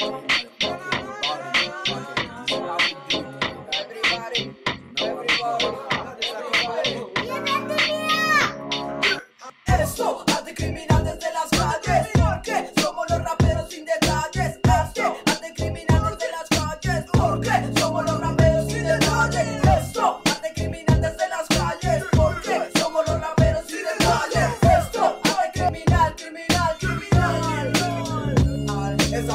Esto arte criminal desde las calles Porque somos los raperos sin detalles. Esto arte criminal desde las calles Porque somos los raperos sin detalles. Esto arte criminal desde las calles Porque somos los raperos sin detalles. Esto arte criminal, criminal, criminal. Es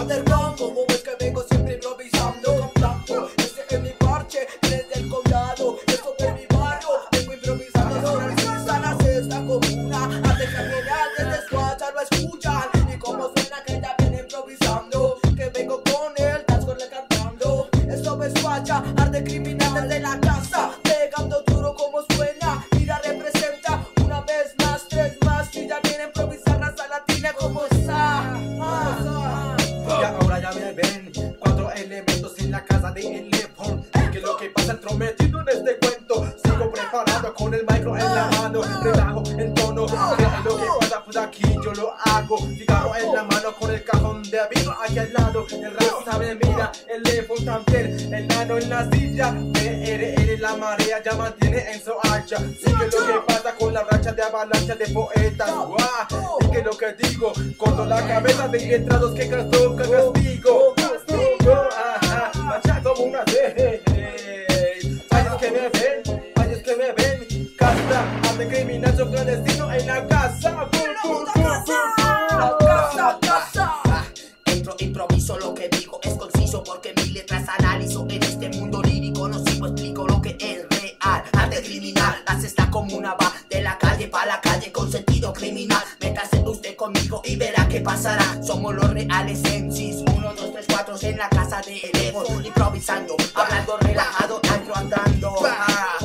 elementos en la casa de Elefon Que lo que pasa entrometido en este cuento. Sigo preparado con el micro en la mano. Relajo en tono. Es lo que pasa pues aquí yo lo hago. Cigarro en la mano con el cajón de aviso aquí al lado. El raza me mira, el Elefon también. El nano en la silla. BRR la marea ya mantiene en su hacha. Sí que lo que pasa con la racha de avalancha de poetas. Guau, que lo que digo Corto la cabeza de letrados que Castigo, Criminal, yo clandestino en la casa pum. Casa, casa Entro, improviso, lo que digo es conciso porque mis letras analizo en este mundo lírico. No sigo, explico lo que es real. Arte criminal, la cesta comuna va de la calle para la calle con sentido criminal. Métase usted conmigo y verá qué pasará. Somos los reales MCs. Uno, dos, tres, cuatro en la casa de Elefo. Improvisando, hablando relajado, ando andando. Ah,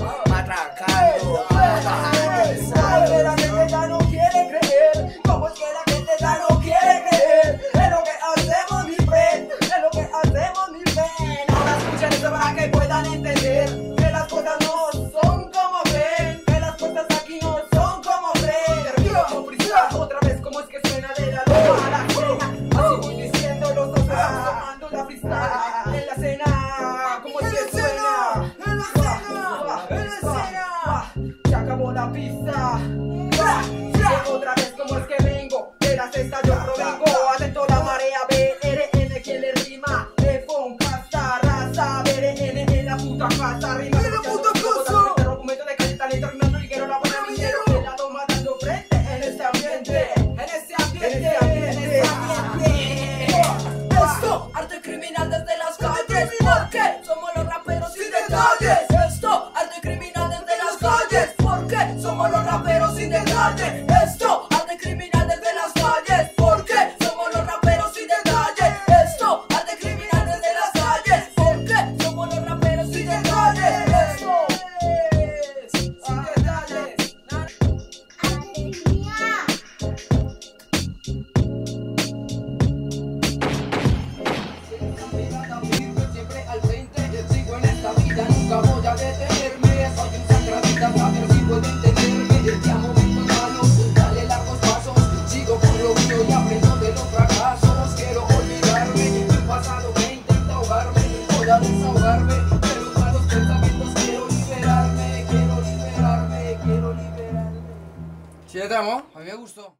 La Llego otra 7 tramos, a mí me gustó.